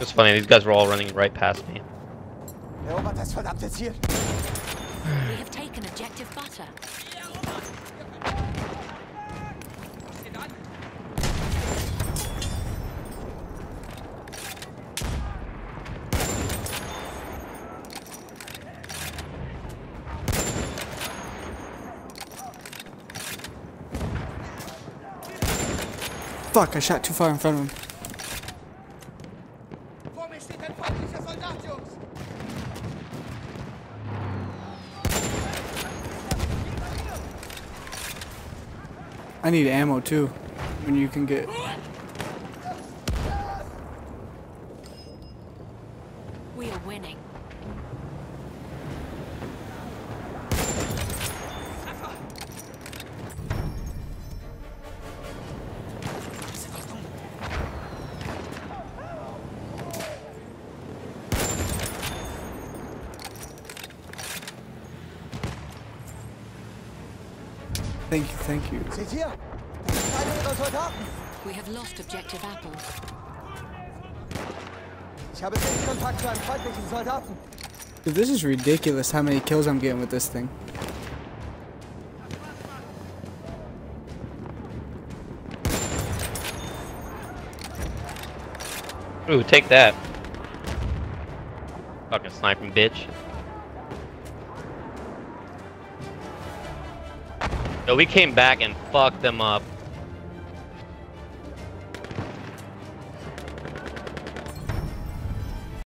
It's funny, these guys were all running right past me. Erobert das verdammte Ziel. We have taken objective butter. Fuck, I shot too far in front of him. I need ammo too. When you can get. We are winning. Thank you, thank you. Seht ihr? Das ist einer ihrer Soldaten. We have lost objective apples. Ich habe jetzt Kontakt zu einem feindlichen Soldaten. Dude, this is ridiculous how many kills I'm getting with this thing. Ooh, take that. Fucking sniping bitch. Yo, we came back and fucked them up.